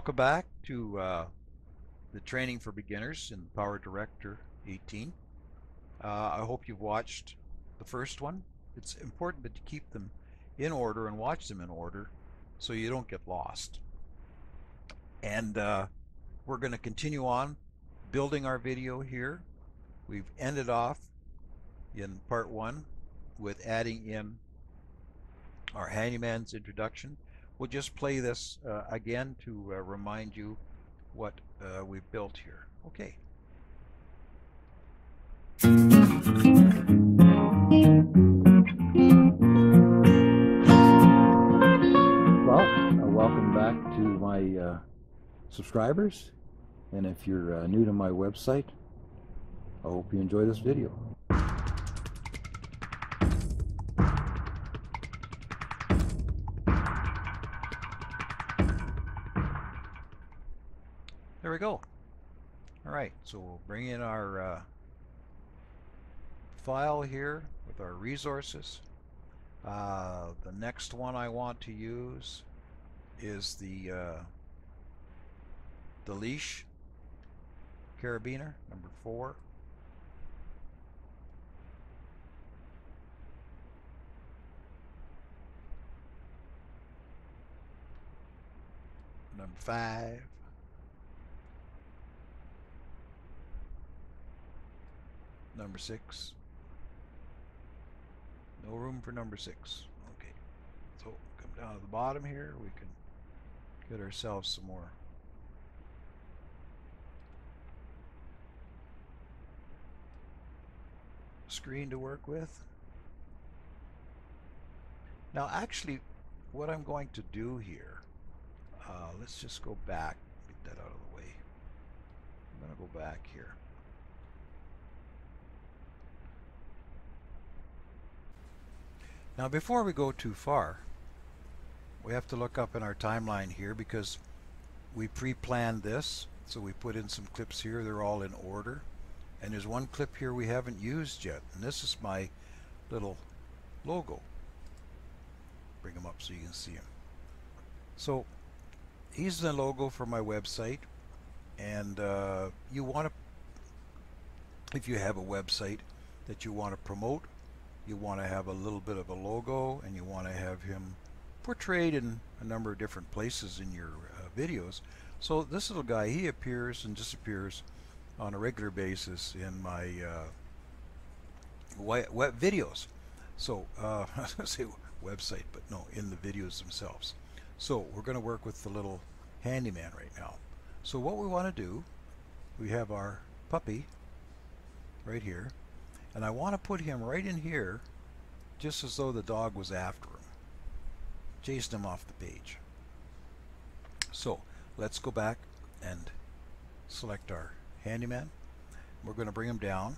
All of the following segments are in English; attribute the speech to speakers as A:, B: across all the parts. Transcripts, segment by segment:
A: Welcome back to uh, the training for beginners in Power Director 18. Uh, I hope you've watched the first one. It's important to keep them in order and watch them in order so you don't get lost. And uh, we're going to continue on building our video here. We've ended off in part one with adding in our handyman's introduction. We'll just play this uh, again to uh, remind you what uh, we've built here. Okay. Well, uh, welcome back to my uh, subscribers. And if you're uh, new to my website, I hope you enjoy this video. There we go. All right, so we'll bring in our uh, file here with our resources. Uh, the next one I want to use is the uh, the leash carabiner number four. Number five. Number six. No room for number six. Okay. So come down to the bottom here. We can get ourselves some more screen to work with. Now actually what I'm going to do here, uh, let's just go back, get that out of the way. I'm going to go back here. Now before we go too far, we have to look up in our timeline here because we pre-planned this. So we put in some clips here, they're all in order. And there's one clip here we haven't used yet, and this is my little logo. Bring them up so you can see him. So he's the logo for my website, and uh, you want to, if you have a website that you want to promote, you want to have a little bit of a logo, and you want to have him portrayed in a number of different places in your uh, videos. So this little guy, he appears and disappears on a regular basis in my uh, web videos. So uh, I was going to say website, but no, in the videos themselves. So we're going to work with the little handyman right now. So what we want to do, we have our puppy right here, and I want to put him right in here, just as though the dog was after him, chasing him off the page. So let's go back and select our handyman. We're going to bring him down.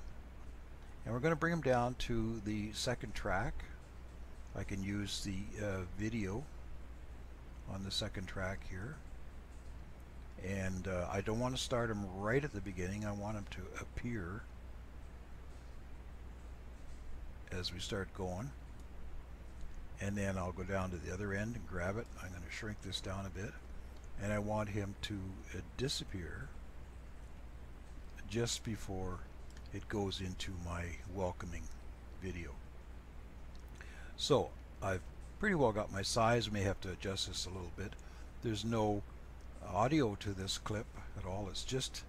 A: And we're going to bring him down to the second track. I can use the uh, video on the second track here. And uh, I don't want to start him right at the beginning. I want him to appear as we start going. And then I'll go down to the other end and grab it. I'm going to shrink this down a bit. And I want him to uh, disappear just before it goes into my welcoming video. So I've pretty well got my size. May have to adjust this a little bit. There's no audio to this clip at all. It's just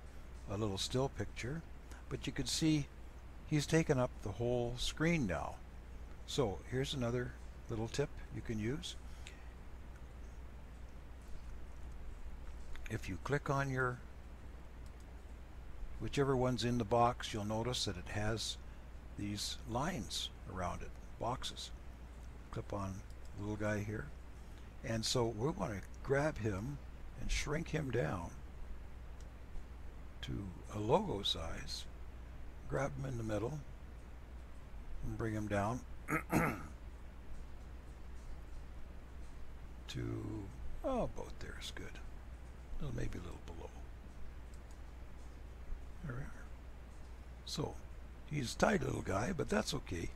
A: a little still picture. But you can see he's taken up the whole screen now. So here's another little tip you can use. If you click on your whichever one's in the box you'll notice that it has these lines around it boxes clip on little guy here and so we want to grab him and shrink him down to a logo size grab him in the middle and bring him down to oh about there is good maybe a little below there we are. So, he's a tight little guy, but that's okay.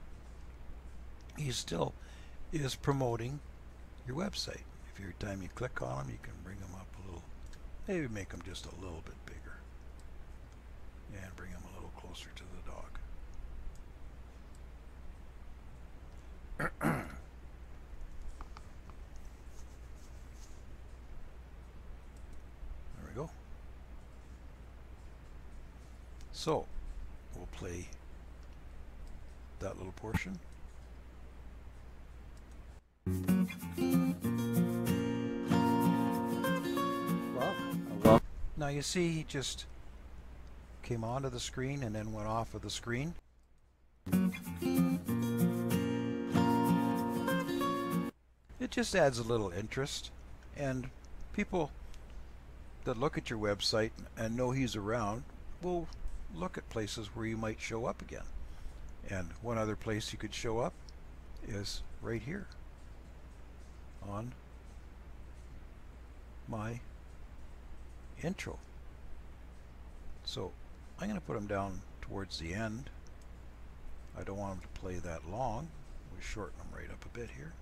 A: He still is promoting your website. If every time you click on him, you can bring him up a little Maybe make them just a little bit bigger. And bring them a little closer to the dog. there we go. So, we'll play that little portion. Now you see he just came onto the screen and then went off of the screen. It just adds a little interest and people that look at your website and know he's around will look at places where you might show up again. And one other place you could show up is right here on my intro. So I'm going to put them down towards the end. I don't want them to play that long. We shorten them right up a bit here.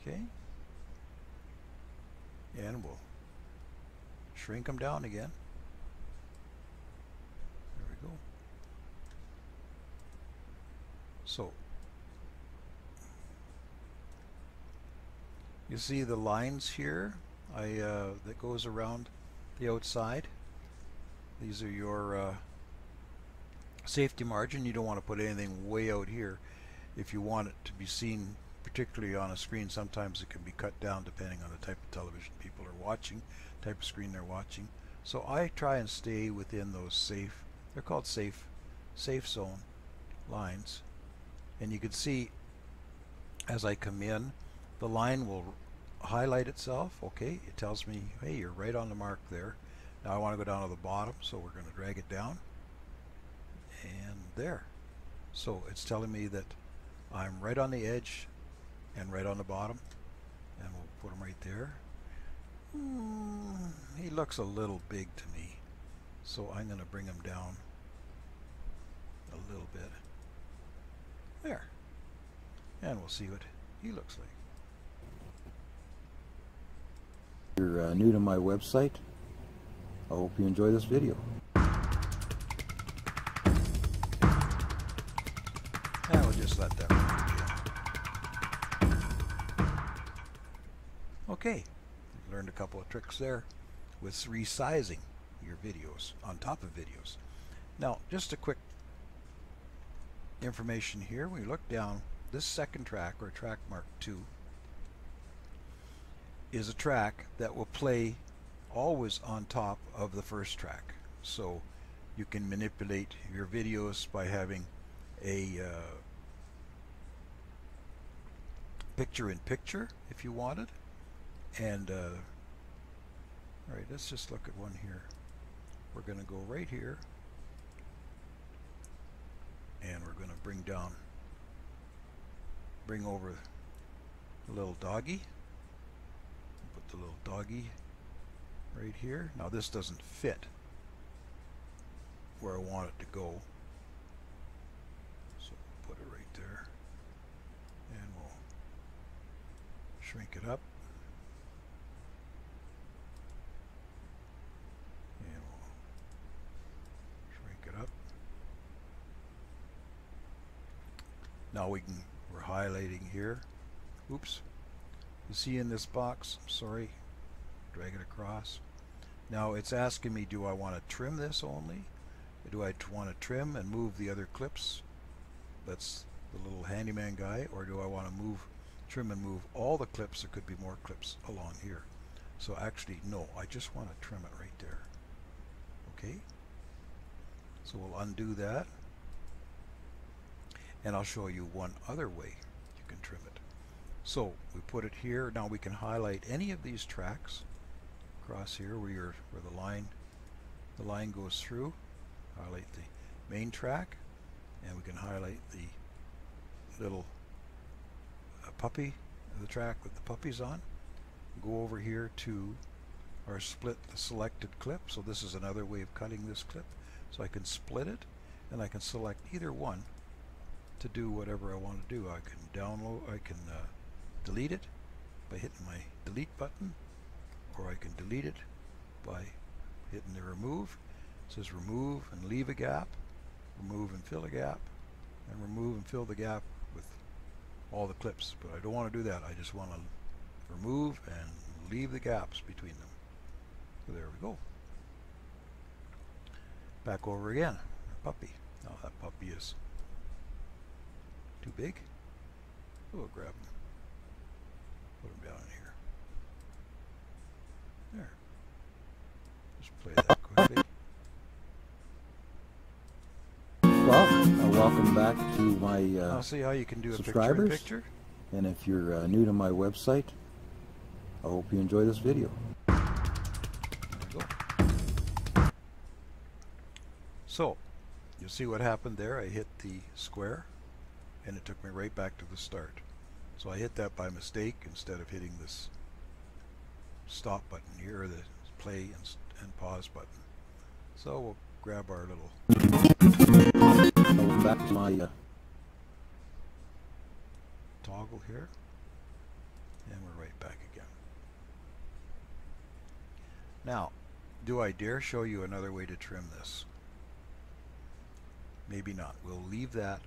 A: Okay. And we'll shrink them down again. There we go. So you see the lines here I uh, that goes around the outside. These are your uh, safety margin. You don't want to put anything way out here. If you want it to be seen particularly on a screen, sometimes it can be cut down depending on the type of television people are watching, type of screen they're watching. So I try and stay within those safe, they're called safe, safe zone lines. And you can see as I come in, the line will highlight itself. Okay, it tells me, hey, you're right on the mark there. Now I want to go down to the bottom, so we're going to drag it down. And there. So it's telling me that I'm right on the edge and right on the bottom. And we'll put them right there. Mm, he looks a little big to me. So I'm going to bring him down a little bit. There. And we'll see what he looks like. You're uh, new to my website, I hope you enjoy this video. And we'll just let that run Okay, learned a couple of tricks there with resizing your videos on top of videos. Now, just a quick information here. You look down, this second track, or track mark 2, is a track that will play always on top of the first track. So you can manipulate your videos by having a uh, picture in picture if you wanted. And uh, all right, let's just look at one here. We're going to go right here and we're going to bring down, bring over the little doggy the little doggy right here. Now this doesn't fit where I want it to go. So we'll put it right there. And we'll shrink it up. And we'll shrink it up. Now we can, we're highlighting here. Oops. See in this box, sorry, drag it across. Now it's asking me, do I want to trim this only? Do I want to trim and move the other clips? That's the little handyman guy. Or do I want to move, trim and move all the clips? There could be more clips along here. So actually, no, I just want to trim it right there. Okay? So we'll undo that. And I'll show you one other way you can trim it. So we put it here. Now we can highlight any of these tracks across here where, your, where the line the line goes through. Highlight the main track and we can highlight the little uh, puppy, the track with the puppies on. Go over here to our split the selected clip. So this is another way of cutting this clip. So I can split it and I can select either one to do whatever I want to do. I can download, I can uh, delete it by hitting my delete button or I can delete it by hitting the remove. It says remove and leave a gap, remove and fill a gap, and remove and fill the gap with all the clips. But I don't want to do that. I just want to remove and leave the gaps between them. So there we go. Back over again. Our puppy. Now that puppy is too big. We'll grab him. Put him down here. There. Just play that quickly.
B: Well, uh, welcome back to my uh,
A: I'll see how you can do a
B: subscribers.
A: picture picture.
B: and if you're uh, new to my website, I hope you enjoy this video.
A: There you go. So, you see what happened there? I hit the square and it took me right back to the start. So I hit that by mistake instead of hitting this stop button here, the play and, and pause button. So we'll grab our little
B: back to my uh,
A: toggle here and we're right back again. Now, do I dare show you another way to trim this? Maybe not. We'll leave that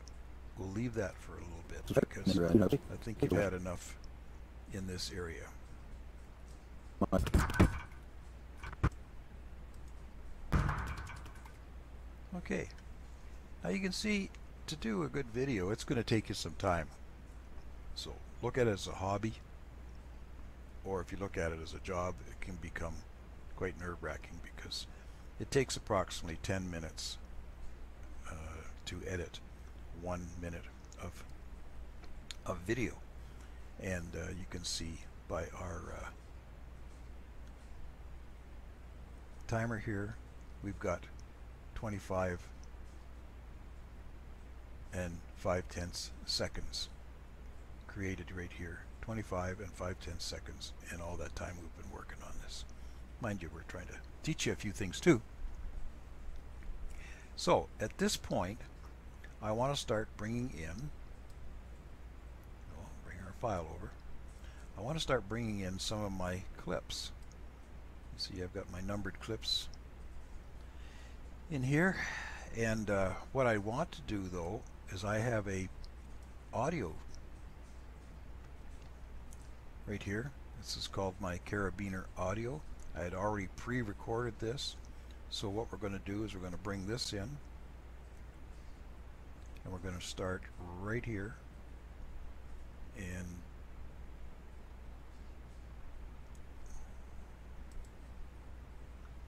A: we'll leave that for a little bit because I think you've had enough in this area. Okay. Now you can see to do a good video it's going to take you some time. So look at it as a hobby or if you look at it as a job it can become quite nerve-wracking because it takes approximately 10 minutes uh, to edit one minute of of video. And uh, you can see by our uh, timer here we've got 25 and 5 tenths seconds created right here. 25 and 5 tenths seconds in all that time we've been working on this. Mind you we're trying to teach you a few things too. So at this point I want to start bringing in bring our file over. I want to start bringing in some of my clips. See I've got my numbered clips in here. And uh, what I want to do though is I have a audio right here. This is called my carabiner audio. I had already pre-recorded this. So what we're going to do is we're going to bring this in and we're going to start right here and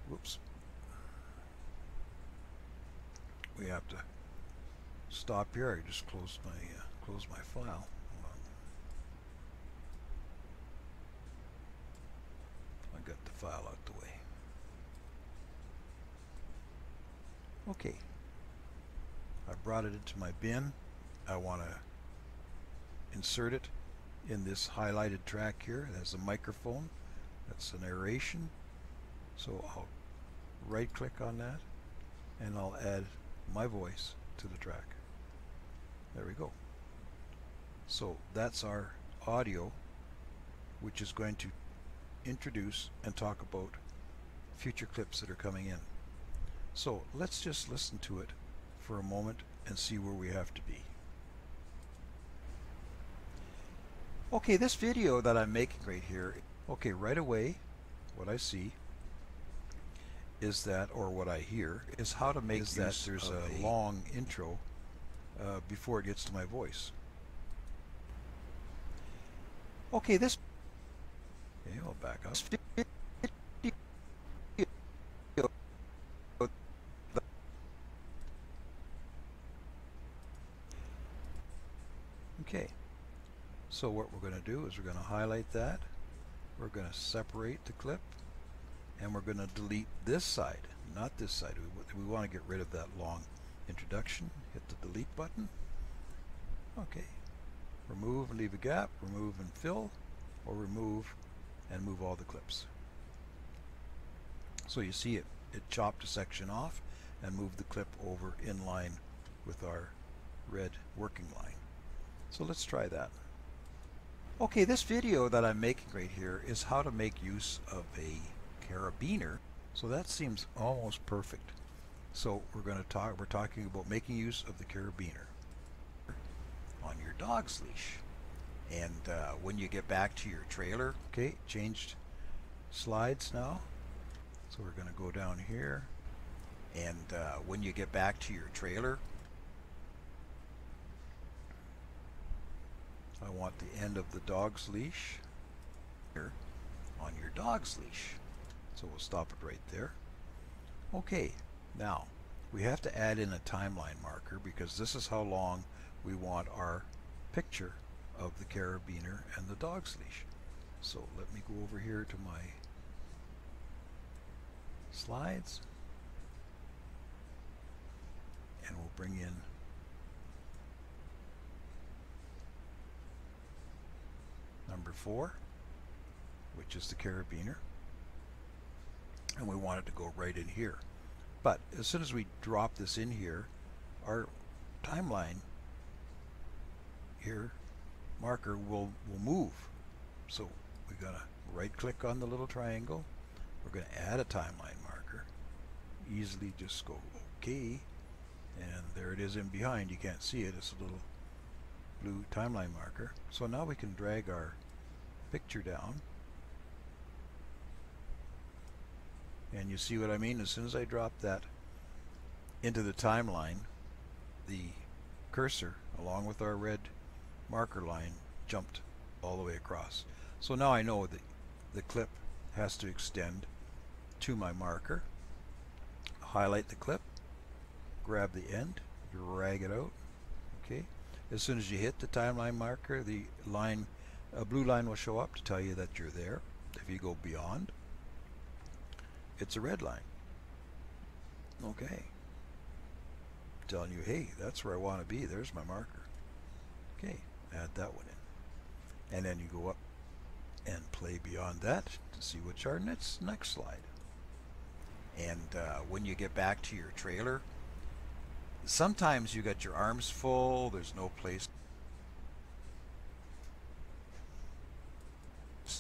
A: whoops. We have to stop here. I just closed my uh, closed my file. I got the file out the way. Okay I brought it into my bin. I want to insert it in this highlighted track here. It has a microphone that's an narration. so I'll right click on that and I'll add my voice to the track. There we go. So that's our audio which is going to introduce and talk about future clips that are coming in. So let's just listen to it for a moment and see where we have to be. Okay this video that I'm making right here okay right away what I see is that or what I hear is how to make
C: Is
A: that there's a
C: a-
A: long intro uh, before it gets to my voice. Okay this okay I'll back up Okay, so what we're going to do is we're going to highlight that, we're going to separate the clip, and we're going to delete this side, not this side. We, we want to get rid of that long introduction. Hit the delete button. Okay, remove and leave a gap, remove and fill, or remove and move all the clips. So you see it, it chopped a section off and moved the clip over in line with our red working line. So let's try that. Okay, this video that I'm making right here is how to make use of a carabiner. So that seems almost perfect. So we're going to talk, we're talking about making use of the carabiner on your dog's leash. And uh, when you get back to your trailer, okay, changed slides now. So we're going to go down here. And uh, when you get back to your trailer, I want the end of the dog's leash here on your dog's leash. So we'll stop it right there. Okay, now we have to add in a timeline marker because this is how long we want our picture of the carabiner and the dog's leash. So let me go over here to my slides and we'll bring in number four which is the carabiner. And we want it to go right in here. But as soon as we drop this in here our timeline here marker will will move. So we're gonna right click on the little triangle. We're gonna add a timeline marker. Easily just go okay and there it is in behind. You can't see it. It's a little blue timeline marker. So now we can drag our picture down. And you see what I mean? As soon as I drop that into the timeline the cursor along with our red marker line jumped all the way across. So now I know that the clip has to extend to my marker. Highlight the clip. Grab the end. Drag it out. Okay. As soon as you hit the timeline marker the line a blue line will show up to tell you that you're there. If you go beyond it's a red line. Okay. Telling you hey that's where I want to be. There's my marker. Okay. Add that one in. And then you go up and play beyond that to see what's our next next slide. And uh, when you get back to your trailer sometimes you got your arms full. There's no place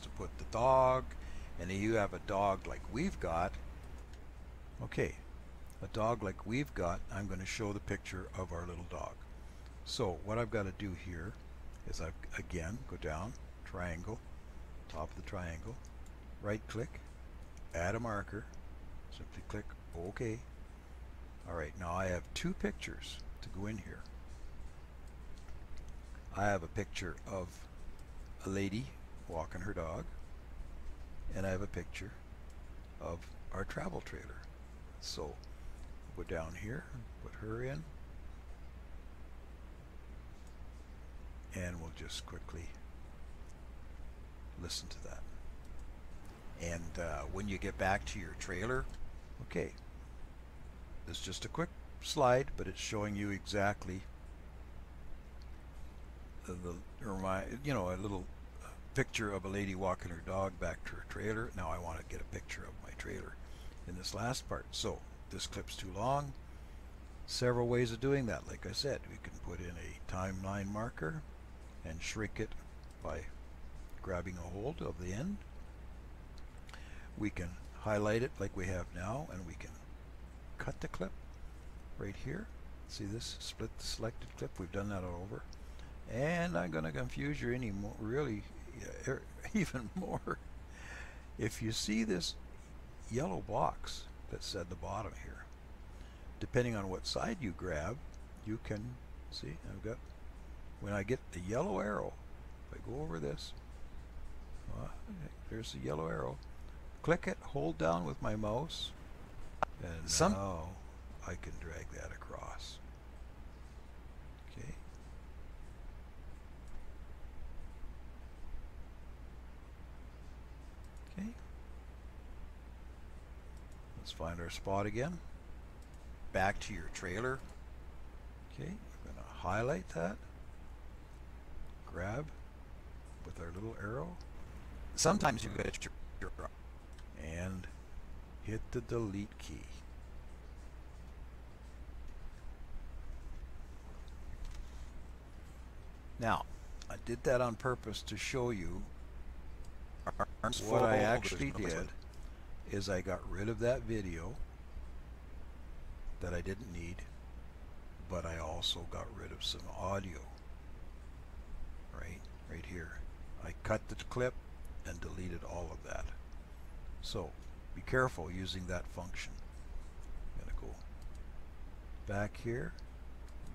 A: to put the dog and you have a dog like we've got okay a dog like we've got I'm going to show the picture of our little dog. So what I've got to do here is I again go down triangle top of the triangle right click add a marker simply click OK. Alright now I have two pictures to go in here. I have a picture of a lady walking her dog and I have a picture of our travel trailer. So go down here and put her in and we'll just quickly listen to that. And uh, when you get back to your trailer okay this is just a quick slide but it's showing you exactly the, the you know a little picture of a lady walking her dog back to her trailer. Now I want to get a picture of my trailer in this last part. So this clip's too long. Several ways of doing that. Like I said, we can put in a timeline marker and shrink it by grabbing a hold of the end. We can highlight it like we have now and we can cut the clip right here. See this split the selected clip? We've done that all over. And I'm going to confuse you any more, really even more. If you see this yellow box that's at the bottom here depending on what side you grab you can see I've got when I get the yellow arrow if I go over this uh, there's the yellow arrow. Click it hold down with my mouse and Some now I can drag that across Let's find our spot again. Back to your trailer. Okay, we're going to highlight that. Grab with our little arrow. Sometimes you get your and hit the delete key. Now, I did that on purpose to show you what I actually did. Is I got rid of that video that I didn't need, but I also got rid of some audio. Right, right here. I cut the clip and deleted all of that. So be careful using that function. I'm gonna go back here,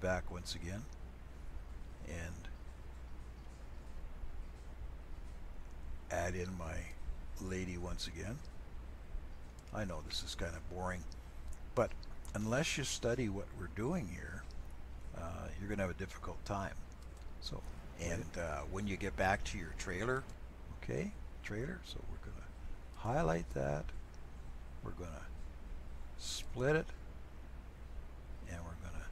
A: back once again, and add in my lady once again. I know this is kind of boring, but unless you study what we're doing here, uh, you're going to have a difficult time. So, and uh, when you get back to your trailer, okay, trailer, so we're going to highlight that. We're going to split it, and we're going to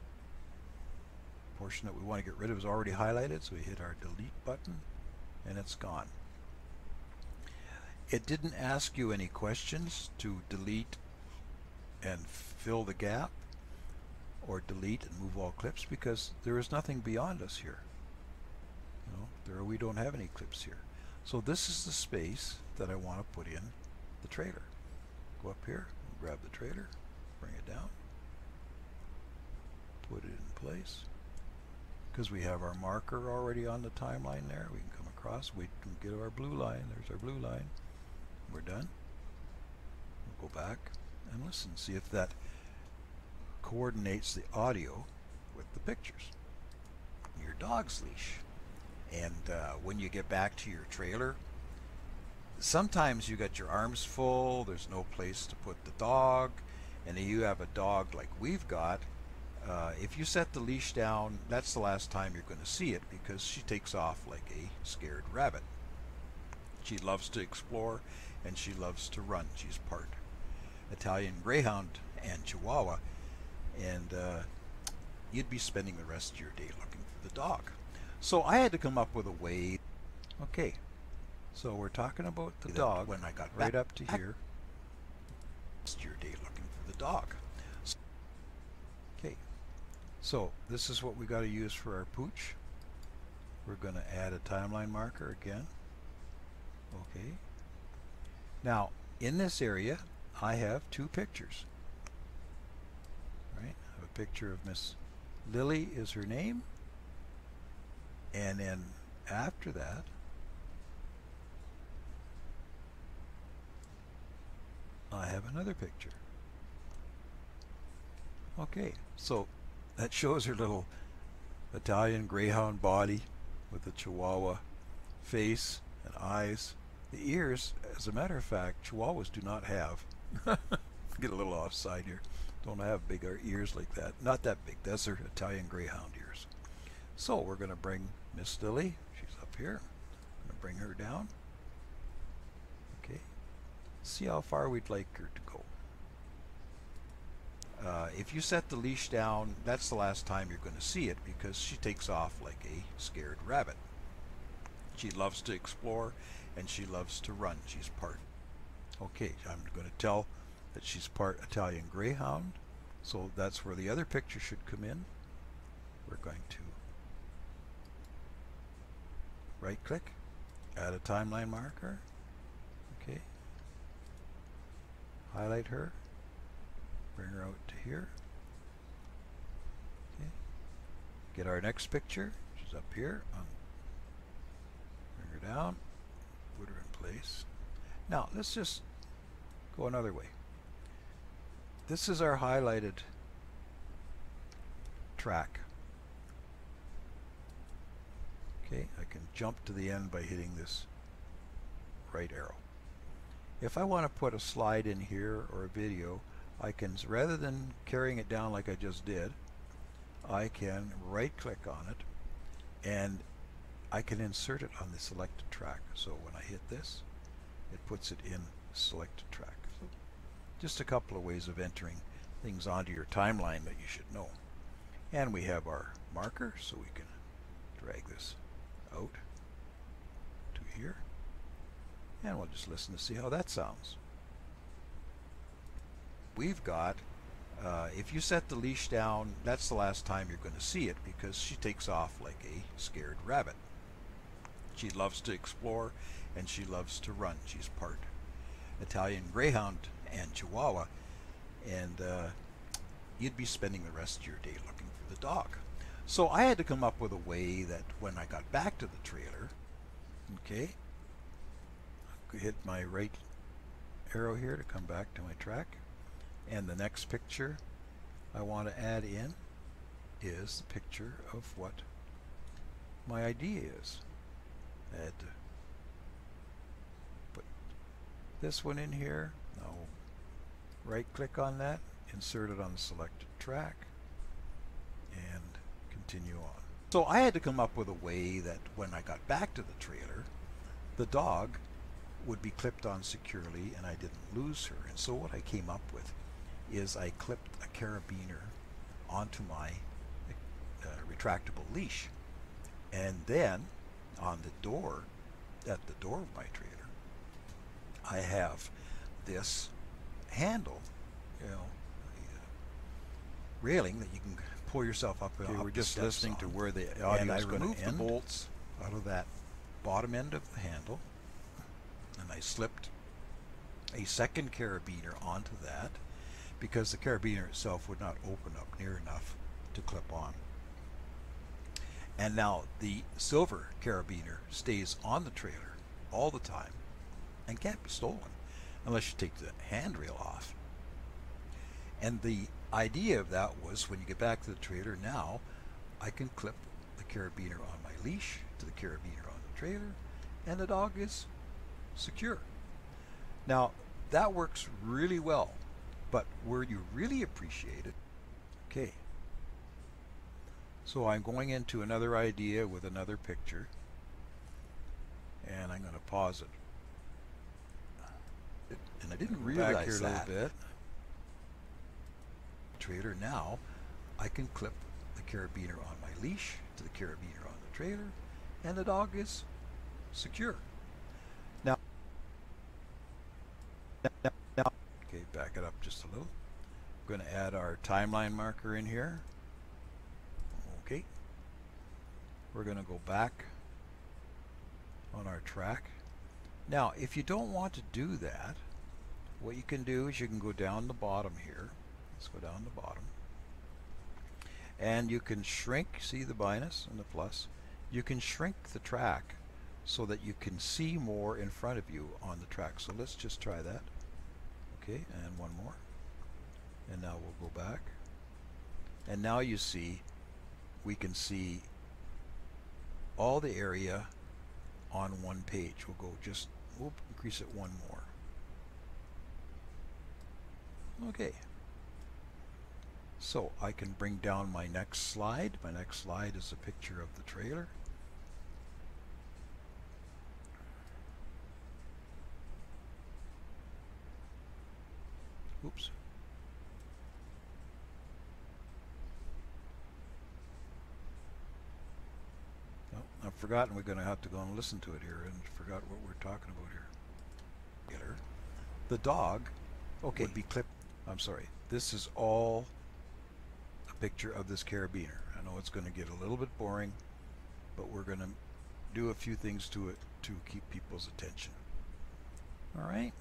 A: portion that we want to get rid of is already highlighted, so we hit our delete button, and it's gone. It didn't ask you any questions to delete and fill the gap or delete and move all clips because there is nothing beyond us here. You know, there we don't have any clips here. So this is the space that I want to put in the trailer. Go up here, grab the trailer, bring it down, put it in place. Because we have our marker already on the timeline there, we can come across, we can get our blue line, there's our blue line. We're done. We'll go back and listen, see if that coordinates the audio with the pictures. Your dog's leash. And uh, when you get back to your trailer, sometimes you got your arms full, there's no place to put the dog, and you have a dog like we've got. Uh, if you set the leash down, that's the last time you're going to see it because she takes off like a scared rabbit. She loves to explore and she loves to run. She's part Italian Greyhound and Chihuahua, and uh, you'd be spending the rest of your day looking for the dog. So I had to come up with a way. Okay, so we're talking about the dog when I got right up to here. Rest of your day looking for the dog. Okay, so this is what we got to use for our pooch. We're going to add a timeline marker again. Okay. Now, in this area, I have two pictures. Right? I have a picture of Miss Lily is her name. And then after that, I have another picture. Okay, so that shows her little Italian Greyhound body with the Chihuahua face and eyes. Ears, as a matter of fact, Chihuahuas do not have. Get a little offside here. Don't have big ears like that. Not that big. That's their Italian Greyhound ears. So we're going to bring Miss Lily. She's up here. I'm going to bring her down. Okay. See how far we'd like her to go. Uh, if you set the leash down, that's the last time you're going to see it because she takes off like a scared rabbit. She loves to explore and she loves to run. She's part. Okay, I'm going to tell that she's part Italian Greyhound. So that's where the other picture should come in. We're going to right click, add a timeline marker. Okay. Highlight her. Bring her out to here. Okay. Get our next picture. She's up here. Her down. Put her in place. Now let's just go another way. This is our highlighted track. Okay, I can jump to the end by hitting this right arrow. If I want to put a slide in here or a video, I can, rather than carrying it down like I just did, I can right click on it and I can insert it on the selected track. So when I hit this, it puts it in selected track. Just a couple of ways of entering things onto your timeline that you should know. And we have our marker, so we can drag this out to here. And we'll just listen to see how that sounds. We've got, uh, if you set the leash down, that's the last time you're going to see it because she takes off like a scared rabbit. She loves to explore and she loves to run. She's part Italian Greyhound and Chihuahua. And uh, you'd be spending the rest of your day looking for the dog. So I had to come up with a way that when I got back to the trailer, okay, hit my right arrow here to come back to my track. And the next picture I want to add in is the picture of what my idea is. To put this one in here. Now right click on that, insert it on the selected track, and continue on. So I had to come up with a way that when I got back to the trailer, the dog would be clipped on securely and I didn't lose her. And so what I came up with is I clipped a carabiner onto my uh, retractable leash. And then on the door, at the door of my trailer, I have this handle, you know, uh, railing that you can pull yourself up.
C: Okay,
A: up
C: we're just listening to where the audio is going
A: removed
C: to
A: the bolts out of that bottom end of the handle, and I slipped a second carabiner onto that because the carabiner itself would not open up near enough to clip on. And now the silver carabiner stays on the trailer all the time and can't be stolen unless you take the handrail off. And the idea of that was when you get back to the trailer now, I can clip the carabiner on my leash to the carabiner on the trailer and the dog is secure. Now that works really well, but where you really appreciate it, okay. So I'm going into another idea with another picture. And I'm going to pause it. And I didn't realize
C: back here a little
A: that.
C: bit.
A: trailer now I can clip the carabiner on my leash to the carabiner on the trailer and the dog is secure. Now now, now okay back it up just a little. I'm going to add our timeline marker in here okay we're going to go back on our track now if you don't want to do that what you can do is you can go down the bottom here Let's go down the bottom. And you can shrink, see the minus and the plus? You can shrink the track so that you can see more in front of you on the track. So let's just try that. Okay, and one more. And now we'll go back. And now you see, we can see all the area on one page. We'll go just, we'll increase it one more. Okay. So I can bring down my next slide. My next slide is a picture of the trailer. Oops. No, I've forgotten we're going to have to go and listen to it here and forgot what we're talking about here. The dog
C: Okay.
A: would be clipped. I'm sorry. This is all a picture of this carabiner. I know it's going to get a little bit boring, but we're going to do a few things to it to keep people's attention. All right.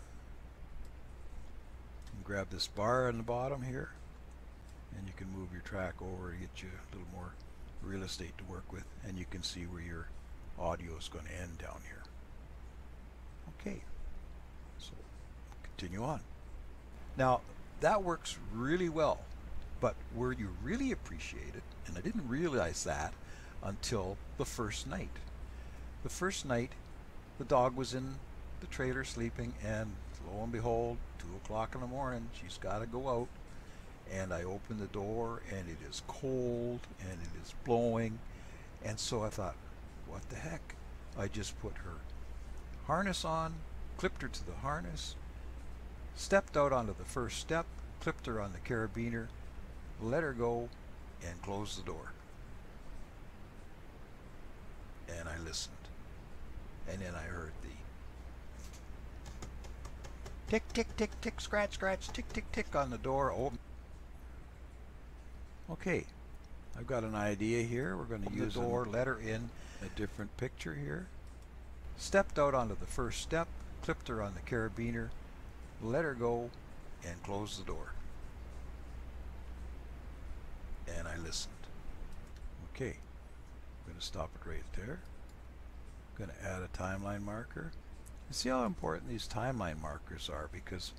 A: Grab this bar on the bottom here, and you can move your track over to get you a little more real estate to work with, and you can see where your audio is going to end down here. Okay. So continue on. Now, that works really well, but where you really appreciate it, and I didn't realize that until the first night. The first night, the dog was in the trailer sleeping, and lo and behold, 2 o'clock in the morning, she's got to go out. And I open the door, and it is cold, and it is blowing. And so I thought, what the heck? I just put her harness on, clipped her to the harness, stepped out onto the first step, clipped her on the carabiner, let her go, and closed the door. And I listened. And then I heard the tick, tick, tick, tick, scratch, scratch, tick, tick, tick on the door. Oh, okay. I've got an idea here. We're going to use the door, let her in a different picture here. stepped out onto the first step, clipped her on the carabiner, let her go, and closed the door. And I listened. Okay, I'm going to stop it right there. I'm going to add a timeline marker. You see how important these timeline markers are because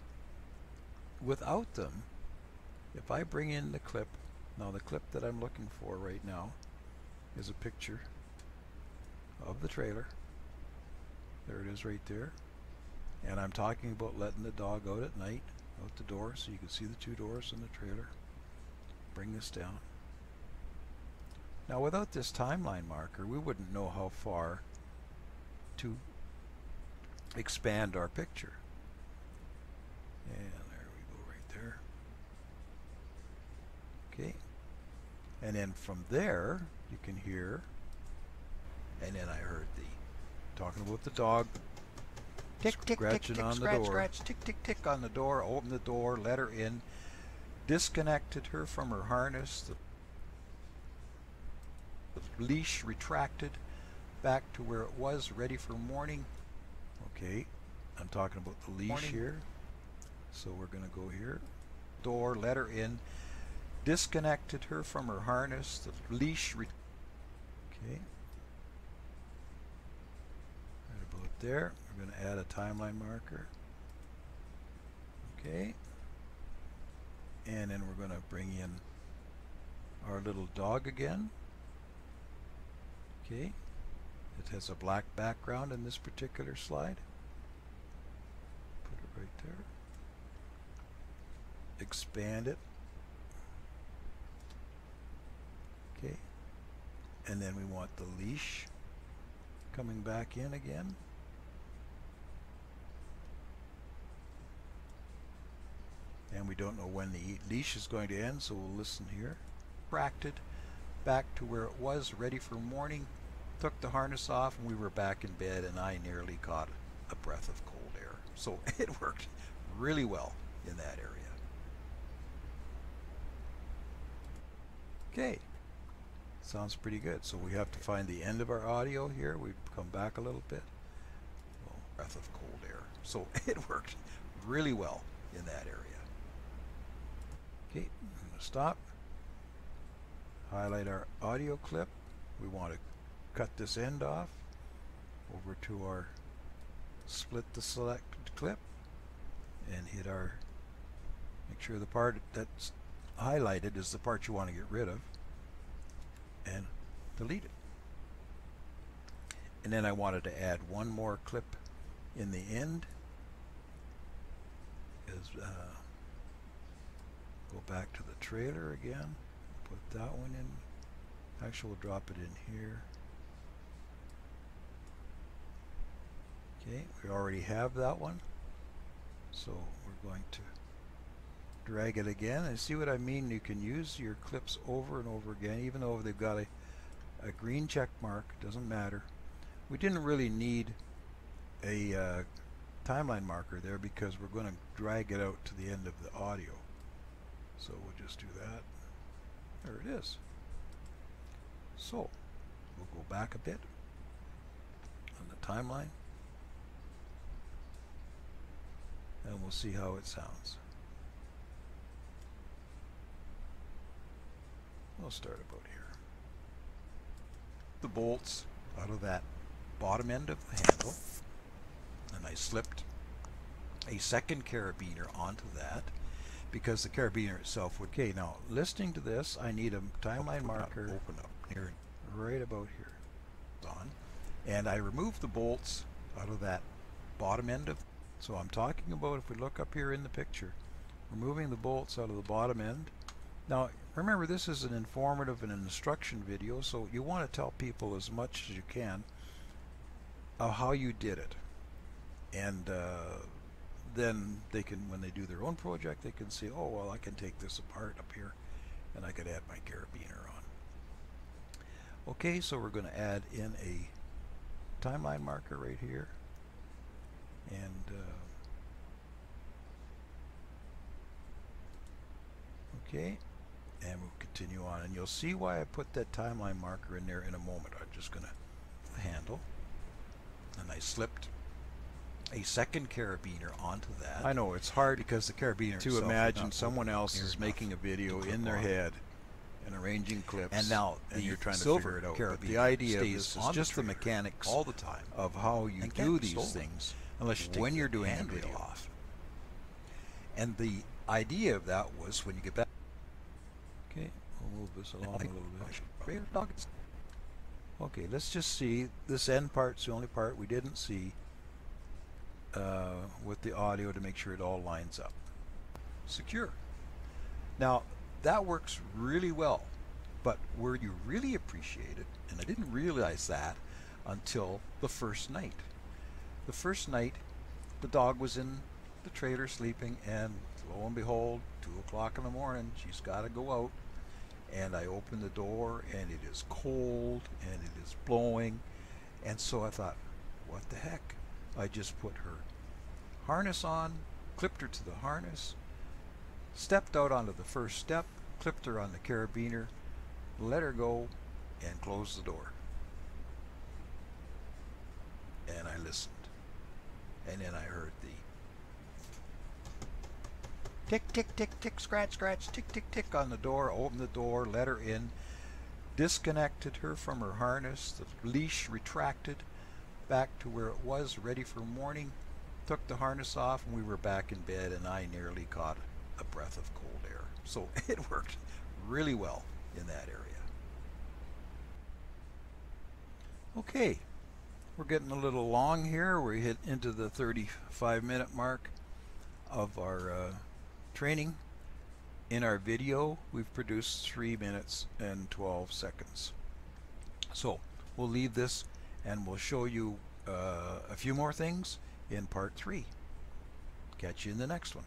A: without them, if I bring in the clip, now the clip that I'm looking for right now is a picture of the trailer. There it is right there. And I'm talking about letting the dog out at night, out the door, so you can see the two doors in the trailer. Bring this down. Now without this timeline marker, we wouldn't know how far to expand our picture. And there we go right there. Okay. And then from there, you can hear, and then I heard the, talking about the dog, tick, tick, tick,
C: Scratching
A: tick,
C: on the
A: scratch,
C: door.
A: scratch, tick, tick, tick on the door, open the door, let her in, disconnected her from her harness, the, the leash retracted back to where it was, ready for morning. Okay, I'm talking about the leash
C: Morning.
A: here. So we're going to go here, door, let her in, disconnected her from her harness, the leash. Okay. Right about there. We're going to add a timeline marker. Okay. And then we're going to bring in our little dog again. Okay. It has a black background in this particular slide. Put it right there. Expand it. Okay. And then we want the leash coming back in again. And we don't know when the leash is going to end, so we'll listen here. Retracted back to where it was, ready for morning. Took the harness off, and we were back in bed, and I nearly caught a breath of cold air. So it worked really well in that area. Okay. Sounds pretty good. So we have to find the end of our audio here. We come back a little bit. Breath of cold air. So it worked really well in that area. Okay, I'm going to stop. Highlight our audio clip. We want to cut this end off. Over to our split the selected clip and hit our make sure the part that's highlighted is the part you want to get rid of and delete it. And then I wanted to add one more clip in the end. Is uh, go back to the trailer again. Put that one in. Actually, we'll drop it in here. Okay, we already have that one. So we're going to drag it again. And see what I mean? You can use your clips over and over again even though they've got a, a green check mark doesn't matter. We didn't really need a uh, timeline marker there because we're going to drag it out to the end of the audio. So we'll just do that. There it is. So we'll go back a bit on the timeline. And we'll see how it sounds We'll start about here. The bolts out of that bottom end of the handle, and I slipped a second carabiner onto that because the carabiner itself would. Okay, now listening to this, I need a timeline marker
C: Open up here
A: right about here. On, and I removed the bolts out of that bottom end of. So I'm talking about if we look up here in the picture, removing the bolts out of the bottom end. Now remember this is an informative and an instruction video, so you want to tell people as much as you can of how you did it, and uh, then they can, when they do their own project, they can see, oh well, I can take this apart up here, and I could add my carabiner on. Okay, so we're going to add in a timeline marker right here. And uh, okay, and we'll continue on. And you'll see why I put that timeline marker in there in a moment. I'm just going to handle, and I slipped a second carabiner onto that.
C: I know it's hard
A: because the carabiner
C: to imagine someone else is making a video in their
A: on.
C: head and arranging clips.
A: And now
C: and
A: the
C: you're trying to
A: silver
C: figure it out. But the idea of this is
A: on the
C: just the,
A: trigger
C: mechanics
A: all the time
C: of how you do these things
A: unless you take
C: when you're doing
A: handrail
C: video.
A: off. And the idea of that was when you get back.
C: Okay, we'll move this along a little bit.
A: Rare dog Okay, let's just see. This end part's the only part we didn't see uh, with the audio to make sure it all lines up. Secure. Now, that works really well. But where you really appreciate it, and I didn't realize that until the first night. The first night, the dog was in the trailer sleeping, and lo and behold, 2 o'clock in the morning, she's got to go out and I open the door and it is cold and it is blowing. And so I thought what the heck? I just put her harness on clipped her to the harness stepped out onto the first step clipped her on the carabiner let her go and closed the door. And I listened. And then I heard the tick tick tick tick scratch scratch tick tick tick on the door opened the door let her in. Disconnected her from her harness the leash retracted back to where it was ready for morning took the harness off and we were back in bed and I nearly caught a breath of cold air. So it worked really well in that area. Okay we're getting a little long here. We hit into the 35 minute mark of our uh, training. In our video, we've produced 3 minutes and 12 seconds. So, we'll leave this and we'll show you uh, a few more things in part 3. Catch you in the next one.